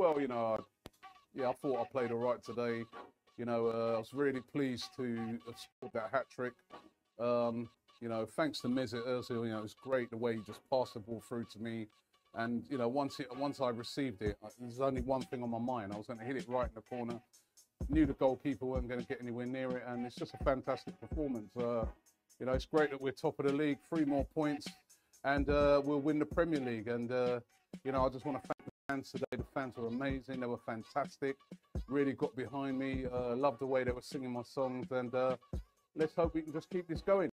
well, you know, I, yeah, I thought I played all right today. You know, uh, I was really pleased to have scored that hat trick. Um, you know, thanks to Mesut Ozil, you know, it was great the way he just passed the ball through to me. And you know, once it, once I received it, there's only one thing on my mind. I was going to hit it right in the corner. Knew the goalkeeper wasn't going to get anywhere near it, and it's just a fantastic performance. Uh, you know, it's great that we're top of the league, three more points, and uh, we'll win the Premier League. And uh, you know, I just want to thank fans today. The fans were amazing. They were fantastic. Really got behind me. Uh, loved the way they were singing my songs, and uh, let's hope we can just keep this going.